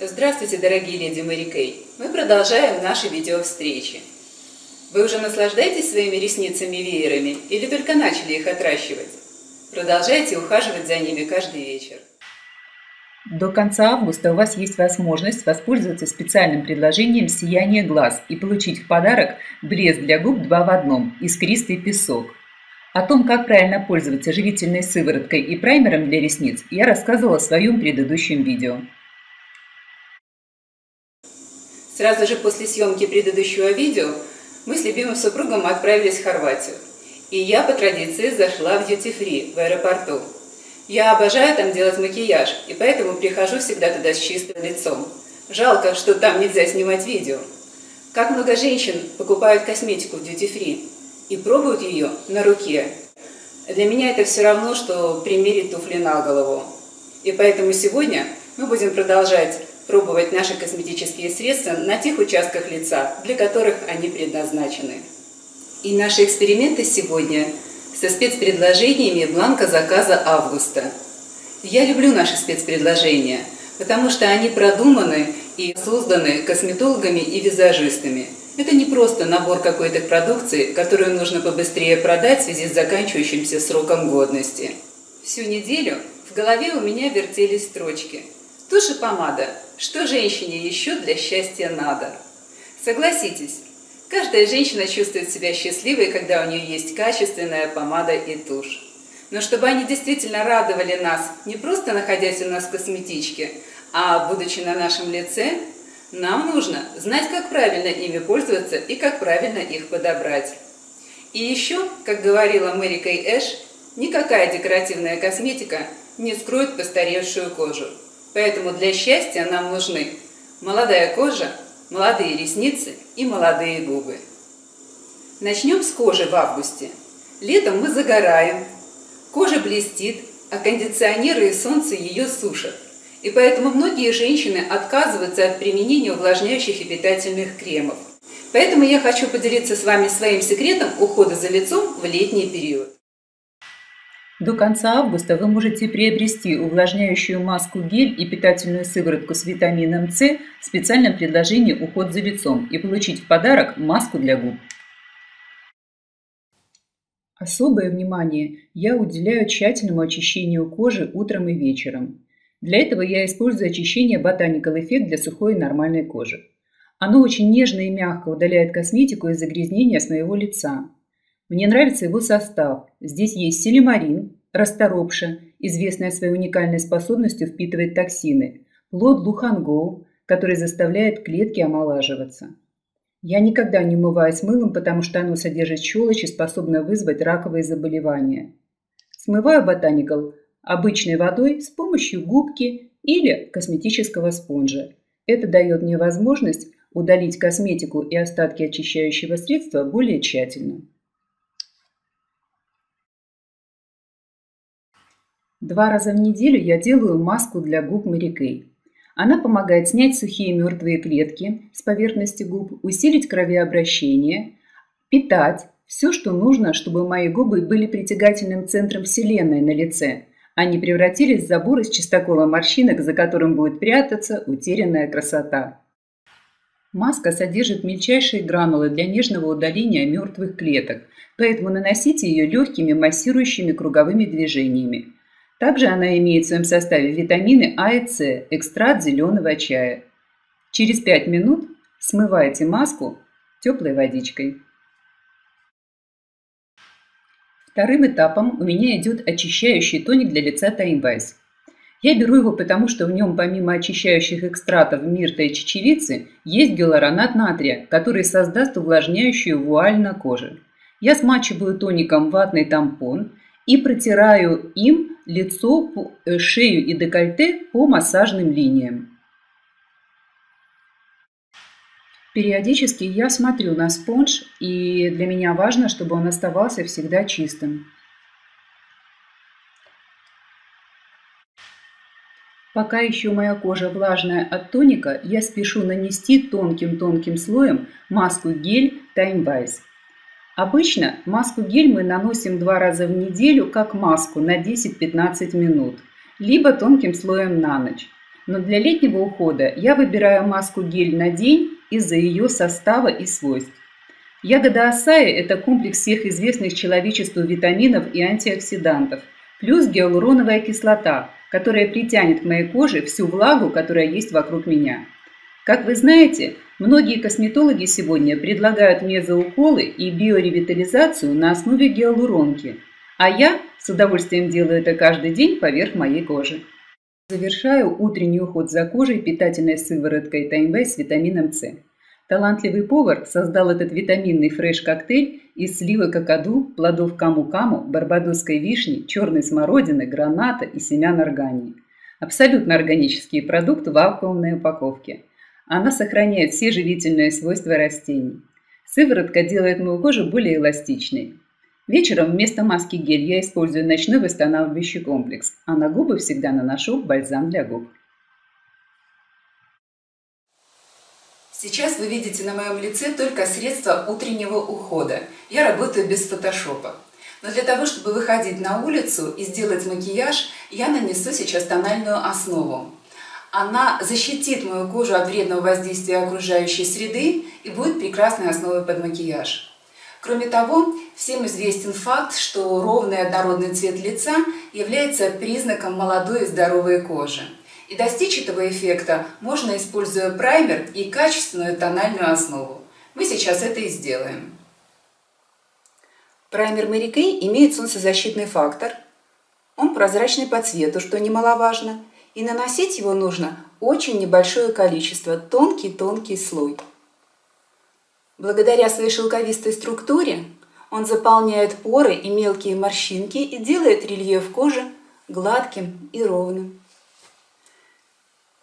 Здравствуйте, дорогие леди Мэри Кей. Мы продолжаем наши видеовстречи. Вы уже наслаждаетесь своими ресницами-веерами или только начали их отращивать? Продолжайте ухаживать за ними каждый вечер. До конца августа у вас есть возможность воспользоваться специальным предложением «Сияние глаз» и получить в подарок блеск для губ два в одном – искристый песок. О том, как правильно пользоваться живительной сывороткой и праймером для ресниц, я рассказывала в своем предыдущем видео. Сразу же после съемки предыдущего видео мы с любимым супругом отправились в Хорватию. И я по традиции зашла в Duty Free в аэропорту – я обожаю там делать макияж, и поэтому прихожу всегда туда с чистым лицом. Жалко, что там нельзя снимать видео. Как много женщин покупают косметику в Duty Free и пробуют ее на руке. Для меня это все равно, что примерить туфли на голову. И поэтому сегодня мы будем продолжать пробовать наши косметические средства на тех участках лица, для которых они предназначены. И наши эксперименты сегодня со спецпредложениями бланка заказа августа. Я люблю наши спецпредложения, потому что они продуманы и созданы косметологами и визажистами. Это не просто набор какой-то продукции, которую нужно побыстрее продать в связи с заканчивающимся сроком годности. Всю неделю в голове у меня вертелись строчки. Тушь и помада. Что женщине еще для счастья надо? Согласитесь, Каждая женщина чувствует себя счастливой, когда у нее есть качественная помада и тушь. Но чтобы они действительно радовали нас, не просто находясь у нас в косметичке, а будучи на нашем лице, нам нужно знать, как правильно ими пользоваться и как правильно их подобрать. И еще, как говорила Мэри Кей Эш, никакая декоративная косметика не скроет постаревшую кожу. Поэтому для счастья нам нужны молодая кожа, молодые ресницы и молодые губы. Начнем с кожи в августе. Летом мы загораем, кожа блестит, а кондиционеры и солнце ее сушат. И поэтому многие женщины отказываются от применения увлажняющих и питательных кремов. Поэтому я хочу поделиться с вами своим секретом ухода за лицом в летний период. До конца августа вы можете приобрести увлажняющую маску гель и питательную сыворотку с витамином С в специальном предложении «Уход за лицом» и получить в подарок маску для губ. Особое внимание я уделяю тщательному очищению кожи утром и вечером. Для этого я использую очищение Botanical Effect для сухой и нормальной кожи. Оно очень нежно и мягко удаляет косметику и загрязнения с моего лица. Мне нравится его состав. Здесь есть силимарин, расторопша, известная своей уникальной способностью впитывать токсины, плод лухангоу, который заставляет клетки омолаживаться. Я никогда не умываюсь мылом, потому что оно содержит щелочь и способно вызвать раковые заболевания. Смываю ботаникал обычной водой с помощью губки или косметического спонжа. Это дает мне возможность удалить косметику и остатки очищающего средства более тщательно. Два раза в неделю я делаю маску для губ Mary Kay. Она помогает снять сухие мертвые клетки с поверхности губ, усилить кровообращение, питать все, что нужно, чтобы мои губы были притягательным центром Вселенной на лице, а не превратились в забор из чистокола морщинок, за которым будет прятаться утерянная красота. Маска содержит мельчайшие гранулы для нежного удаления мертвых клеток, поэтому наносите ее легкими массирующими круговыми движениями. Также она имеет в своем составе витамины А и С, экстракт зеленого чая. Через 5 минут смывайте маску теплой водичкой. Вторым этапом у меня идет очищающий тоник для лица Таймвайс. Я беру его, потому что в нем помимо очищающих экстратов мирта и чечевицы есть гиалуронат натрия, который создаст увлажняющую вуаль на коже. Я смачиваю тоником ватный тампон и протираю им лицо, э, шею и декольте по массажным линиям. Периодически я смотрю на спонж, и для меня важно, чтобы он оставался всегда чистым. Пока еще моя кожа влажная от тоника, я спешу нанести тонким-тонким слоем маску гель Time Wise. Обычно маску гель мы наносим два раза в неделю как маску на 10-15 минут, либо тонким слоем на ночь. Но для летнего ухода я выбираю маску гель на день из-за ее состава и свойств. Ягода асаи – это комплекс всех известных человечеству витаминов и антиоксидантов, плюс гиалуроновая кислота, которая притянет к моей коже всю влагу, которая есть вокруг меня. Как вы знаете, многие косметологи сегодня предлагают мезоуколы и биоревитализацию на основе гиалуронки, а я с удовольствием делаю это каждый день поверх моей кожи. Завершаю утренний уход за кожей питательной сывороткой Таймбэй с витамином С. Талантливый повар создал этот витаминный фреш-коктейль из слив какаду, плодов каму-каму, барбадосской вишни, черной смородины, граната и семян аргании. Абсолютно органический продукт в вакуумной упаковке. Она сохраняет все живительные свойства растений. Сыворотка делает мою кожу более эластичной. Вечером вместо маски гель я использую ночной восстанавливающий комплекс, а на губы всегда наношу бальзам для губ. Сейчас вы видите на моем лице только средства утреннего ухода. Я работаю без фотошопа. Но для того, чтобы выходить на улицу и сделать макияж, я нанесу сейчас тональную основу. Она защитит мою кожу от вредного воздействия окружающей среды и будет прекрасной основой под макияж. Кроме того, всем известен факт, что ровный однородный цвет лица является признаком молодой и здоровой кожи. И достичь этого эффекта можно, используя праймер и качественную тональную основу. Мы сейчас это и сделаем. Праймер Mary Kay имеет солнцезащитный фактор. Он прозрачный по цвету, что немаловажно. И наносить его нужно очень небольшое количество, тонкий-тонкий слой. Благодаря своей шелковистой структуре он заполняет поры и мелкие морщинки и делает рельеф кожи гладким и ровным.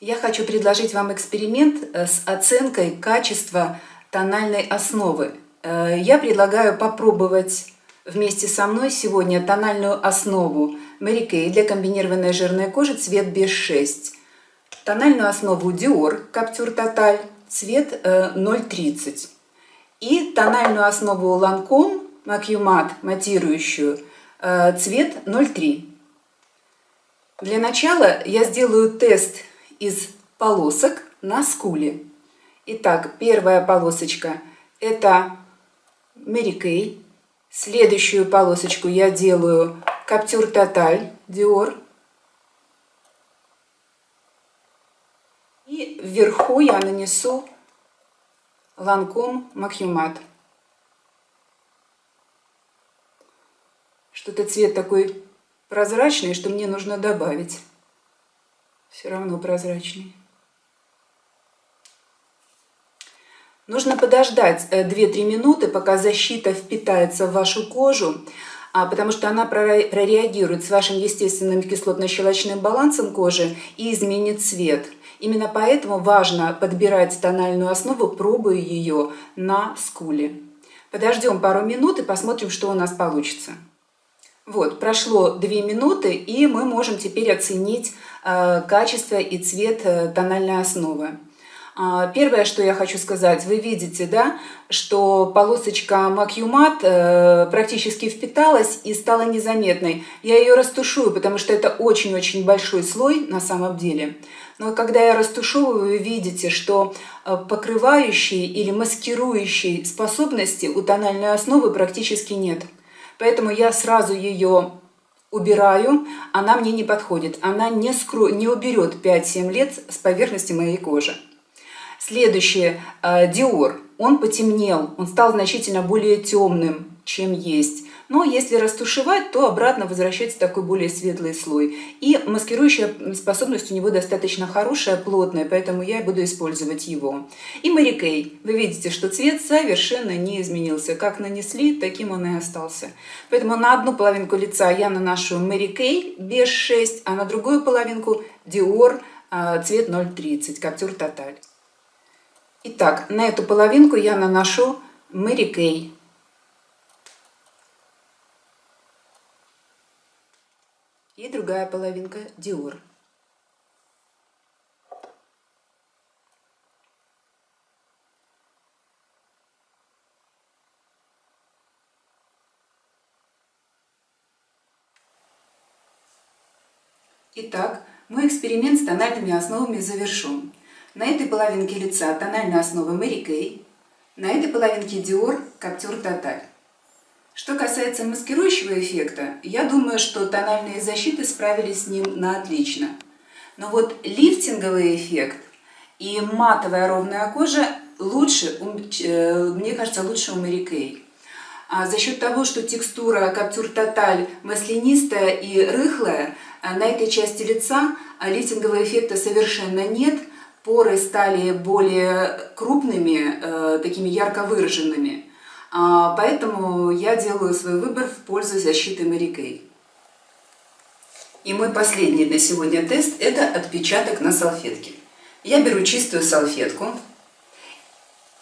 Я хочу предложить вам эксперимент э, с оценкой качества тональной основы. Э, я предлагаю попробовать вместе со мной сегодня тональную основу Mary Kay для комбинированной жирной кожи цвет без 6. Тональную основу Dior Capture Total цвет 030. Э, и тональную основу Lancome Macumат матирующую э, цвет 03. Для начала я сделаю тест из полосок на скуле. Итак, первая полосочка это Mary Kay. Следующую полосочку я делаю Capture Total Dior. И вверху я нанесу Ланком Макьюмат. Что-то цвет такой прозрачный, что мне нужно добавить. Все равно прозрачный. Нужно подождать 2-3 э, минуты, пока защита впитается в вашу кожу, потому что она прореагирует с вашим естественным кислотно-щелочным балансом кожи и изменит цвет. Именно поэтому важно подбирать тональную основу, пробуя ее на скуле. Подождем пару минут и посмотрим, что у нас получится. Вот, прошло 2 минуты, и мы можем теперь оценить э, качество и цвет э, тональной основы. А, первое, что я хочу сказать, вы видите, да, что полосочка Макьюмат э, практически впиталась и стала незаметной. Я ее растушую, потому что это очень-очень большой слой на самом деле. Но когда я растушевываю, вы видите, что э, покрывающей или маскирующей способности у тональной основы практически нет. Поэтому я сразу ее убираю, она мне не подходит. Она не, скро... не уберет 5-7 лет с поверхности моей кожи. Следующее, э, Диор. Он потемнел, он стал значительно более темным, чем есть. Но если растушевать, то обратно возвращается такой более светлый слой. И маскирующая способность у него достаточно хорошая, плотная, поэтому я буду использовать его. И Mary Kay. Вы видите, что цвет совершенно не изменился. Как нанесли, таким он и остался. Поэтому на одну половинку лица я наношу Mary Kay без 6, а на другую половинку Dior э, цвет 030, Каптюр Тоталь. Итак, на эту половинку я наношу Мэри Кей. И другая половинка Диор. Итак, Мой эксперимент с тональными основами завершен. На этой половинке лица тональная основа Мэри Кей, на этой половинке Dior Capture Total. Что касается маскирующего эффекта, я думаю, что тональные защиты справились с ним на отлично. Но вот лифтинговый эффект и матовая ровная кожа лучше, э, мне кажется, лучше у Мэри Кей. А за счет того, что текстура Каптюр Тоталь маслянистая и рыхлая, а на этой части лица лифтингового эффекта совершенно нет, поры стали более крупными, э, такими ярко выраженными. А, поэтому я делаю свой выбор в пользу защиты Мэри Кей. И мой последний на сегодня тест – это отпечаток на салфетке. Я беру чистую салфетку,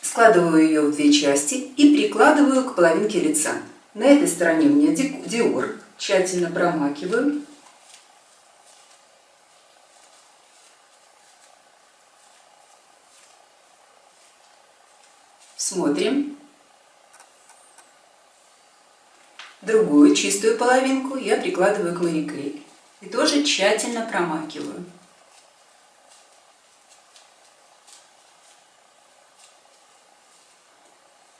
складываю ее в две части и прикладываю к половинке лица. На этой стороне у меня диор, тщательно промакиваю. Смотрим. Другую чистую половинку я прикладываю к Мэри и тоже тщательно промакиваю.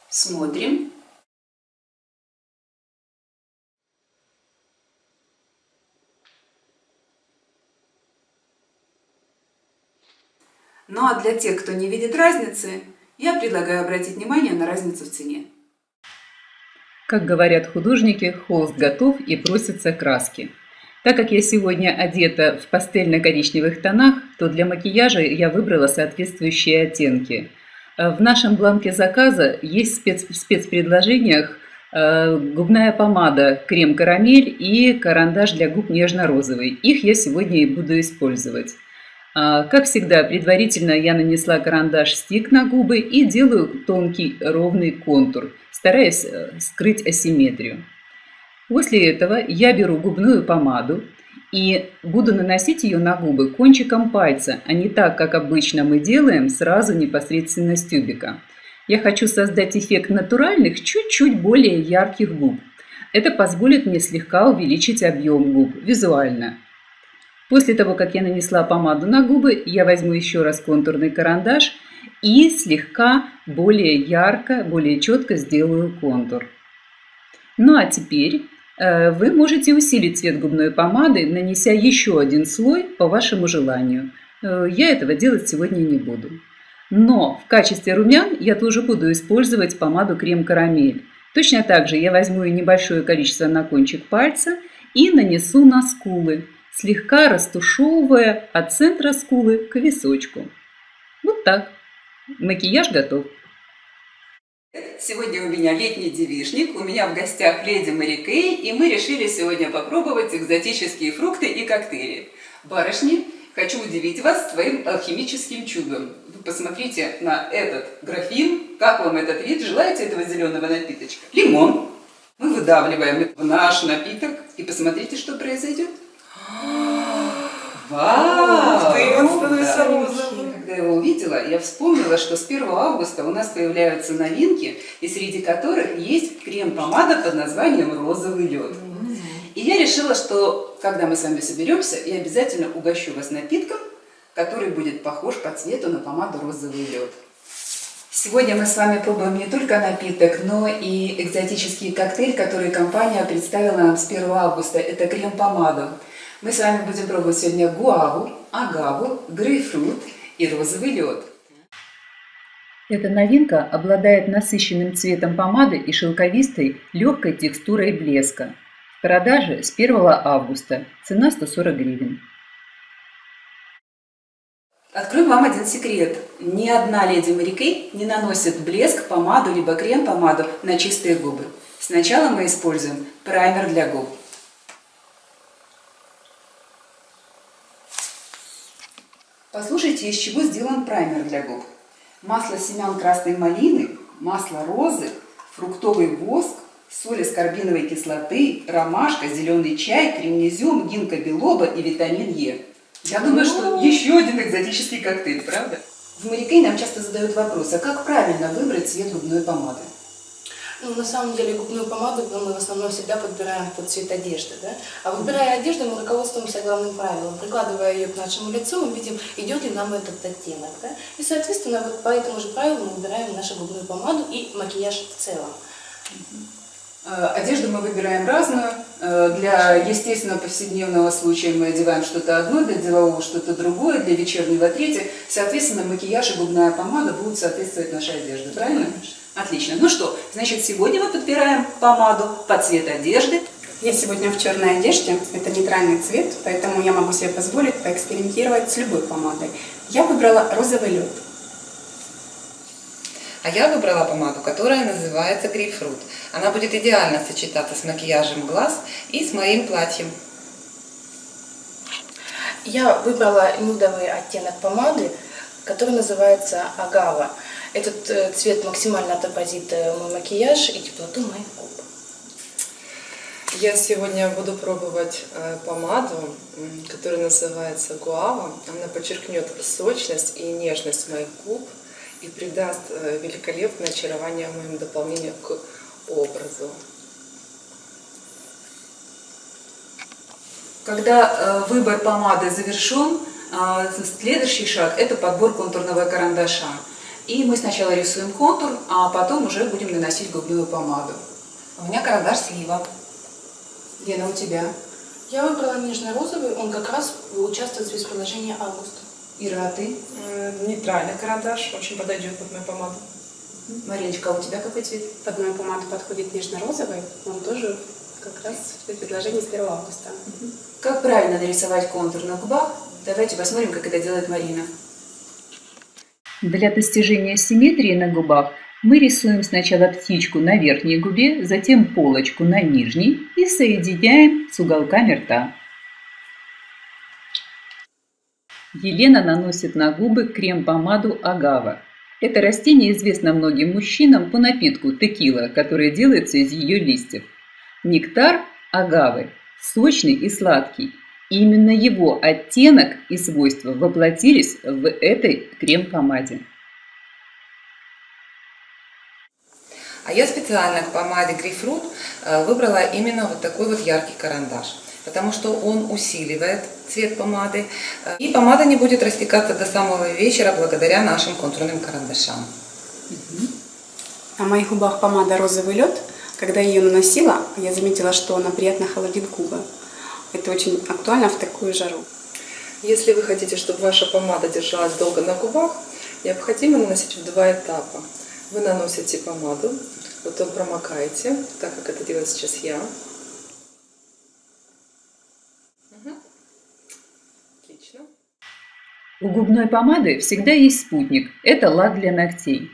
Смотрим. Ну а для тех, кто не видит разницы, я предлагаю обратить внимание на разницу в цене. Как говорят художники, холст готов и просятся краски. Так как я сегодня одета в пастельно-коричневых тонах, то для макияжа я выбрала соответствующие оттенки – Э, в нашем бланке заказа есть спец, в спецпредложениях э, губная помада крем-карамель и карандаш для губ нежно-розовый. Их я сегодня и буду использовать. А, как всегда, предварительно я нанесла карандаш-стик на губы и делаю тонкий ровный контур, стараясь э, скрыть асимметрию. После этого я беру губную помаду, и буду наносить ее на губы кончиком пальца, а не так, как обычно мы делаем, сразу непосредственно с тюбика. Я хочу создать эффект натуральных, чуть-чуть более ярких губ. Это позволит мне слегка увеличить объем губ визуально. После того, как я нанесла помаду на губы, я возьму еще раз контурный карандаш и слегка более ярко, более четко сделаю контур. Ну а теперь Э, вы можете усилить цвет губной помады, нанеся еще один слой по вашему желанию. Э, я этого делать сегодня не буду. Но в качестве румян я тоже буду использовать помаду крем-карамель. Точно так же я возьму небольшое количество на кончик пальца и нанесу на скулы, слегка растушевывая от центра скулы к височку. Вот так. Макияж готов. Сегодня у меня летний девишник, у меня в гостях леди Мэри Кей, и мы решили сегодня попробовать экзотические фрукты и коктейли. Барышни, хочу удивить вас своим алхимическим чудом. Вы посмотрите на этот графин, как вам этот вид, желаете этого зеленого напиточка? Лимон. Мы выдавливаем в наш напиток, и посмотрите, что произойдет. Вау! Ты, он когда его увидела, я вспомнила, что с 1 августа у нас появляются новинки, и среди которых есть крем-помада под названием «Розовый лед». И я решила, что когда мы с вами соберемся, я обязательно угощу вас напитком, который будет похож по цвету на помаду «Розовый лед». Сегодня мы с вами пробуем не только напиток, но и экзотический коктейль, который компания представила нам с 1 августа. Это крем-помаду. Мы с вами будем пробовать сегодня гуаву, агаву, грейпфрут и розовый лед. Эта новинка обладает насыщенным цветом помады и шелковистой, легкой текстурой блеска. В продаже с 1 августа. Цена 140 гривен. Открою вам один секрет. Ни одна леди Мэри не наносит блеск, помаду либо крем-помаду на чистые губы. Сначала мы используем праймер для губ. Послушайте, из чего сделан праймер для губ. Масло семян красной малины, масло розы, фруктовый воск, соль аскорбиновой кислоты, ромашка, зеленый чай, кремнезем, гинка белоба и витамин Е. Я думаю, что еще один экзотический коктейль, правда? В Марикей нам часто задают вопрос, а как правильно выбрать цвет губной помады? Ну, на самом деле губную помаду мы в основном всегда подбираем под цвет одежды, да? А выбирая одежду, мы руководствуемся главным правилом. Прикладывая ее к нашему лицу, мы видим, идет ли нам этот оттенок, да? И, соответственно, вот по этому же правилу мы выбираем нашу губную помаду и макияж в целом. Э, одежду мы выбираем разную. Э, для, естественно, повседневного случая мы одеваем что-то одно, для делового что-то другое, для вечернего третье. Соответственно, макияж и губная помада будут соответствовать нашей одежде, правильно? Отлично. Ну что, значит, сегодня мы подбираем помаду под цвет одежды. Я сегодня в черной одежде, это нейтральный цвет, поэтому я могу себе позволить поэкспериментировать с любой помадой. Я выбрала розовый лед. А я выбрала помаду, которая называется грейпфрут. Она будет идеально сочетаться с макияжем глаз и с моим платьем. Я выбрала нюдовый оттенок помады, который называется агава. Этот э, цвет максимально отобразит э, мой макияж и теплоту моих губ. Я сегодня буду пробовать э, помаду, которая называется Гуава. Она подчеркнет сочность и нежность моих губ и придаст великолепное очарование моему дополнению к образу. Когда выбор помады завершен, следующий шаг – это подбор контурного карандаша. И мы сначала рисуем контур, а потом уже будем наносить губную помаду. У меня карандаш слива. Лена, у тебя? Я выбрала нежно-розовый, он как раз участвует в спецприложении «Августа». Ира, а ты? Э, Нейтральный карандаш очень подойдет под мою помаду. Мариночка, а у тебя какой цвет? Под мою помаду подходит нежно-розовый, он тоже как раз в предложении с 1 августа. Как правильно нарисовать контур на губах? Давайте посмотрим, как это делает Марина. Для достижения симметрии на губах мы рисуем сначала птичку на верхней губе, затем полочку на нижней и соединяем с уголками рта. Елена наносит на губы крем-помаду агава. Это растение известно многим мужчинам по напитку текила, который делается из ее листьев. Нектар агавы сочный и сладкий. И именно его оттенок и свойства воплотились в этой крем-помаде. А я специально к помаде Грейпфрут э, выбрала именно вот такой вот яркий карандаш потому что он усиливает цвет помады. И помада не будет растекаться до самого вечера благодаря нашим контурным карандашам. На моих губах помада «Розовый лед». Когда я ее наносила, я заметила, что она приятно холодит губы. Это очень актуально в такую жару. Если вы хотите, чтобы ваша помада держалась долго на губах, необходимо наносить в два этапа. Вы наносите помаду, потом промокаете, так как это делаю сейчас я. Отлично. У губной помады всегда есть спутник – это лак для ногтей.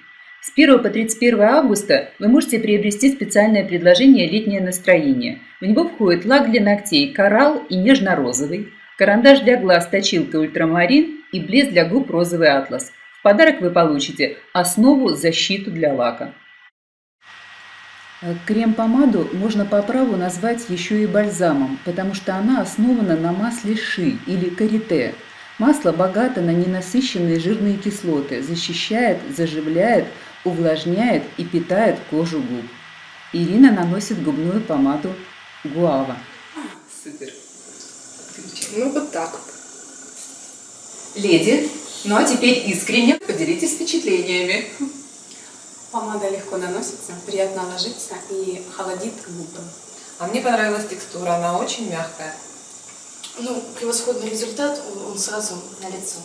С 1 по 31 августа вы можете приобрести специальное предложение «Летнее настроение». В него входит лак для ногтей «Коралл» и нежно-розовый, карандаш для глаз «Точилка ультрамарин» и блеск для губ «Розовый атлас». В подарок вы получите основу защиту для лака. Крем-помаду можно по праву назвать еще и бальзамом, потому что она основана на масле ши или карите. Масло богато на ненасыщенные жирные кислоты, защищает, заживляет, увлажняет и питает кожу губ. Ирина наносит губную помаду Гуава. Супер. Ну вот так вот. Леди, ну а теперь искренне поделитесь впечатлениями. Помада легко наносится, приятно ложится и холодит губы. А мне понравилась текстура, она очень мягкая. Ну, превосходный результат, он, он сразу на лицо.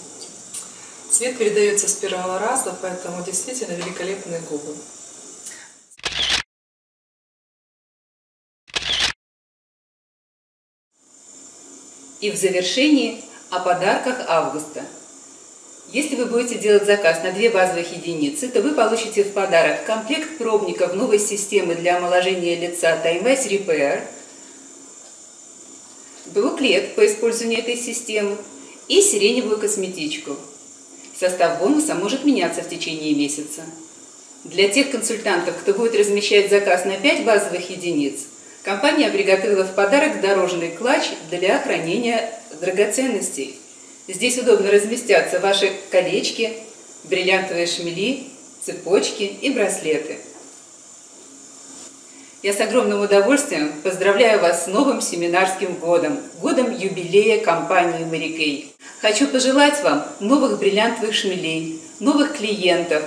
Цвет передается с раза, поэтому действительно великолепные губы. И в завершении о подарках августа. Если вы будете делать заказ на две базовых единицы, то вы получите в подарок комплект пробников новой системы для омоложения лица Timeways Repair, буклет по использованию этой системы и сиреневую косметичку. Состав бонуса может меняться в течение месяца. Для тех консультантов, кто будет размещать заказ на 5 базовых единиц, компания приготовила в подарок дорожный клатч для хранения драгоценностей. Здесь удобно разместятся ваши колечки, бриллиантовые шмели, цепочки и браслеты. Я с огромным удовольствием поздравляю вас с новым семинарским годом, годом юбилея компании «Морякей». Хочу пожелать вам новых бриллиантовых шмелей, новых клиентов,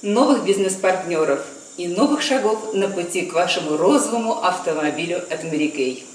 новых бизнес-партнеров и новых шагов на пути к вашему розовому автомобилю от «Морякей».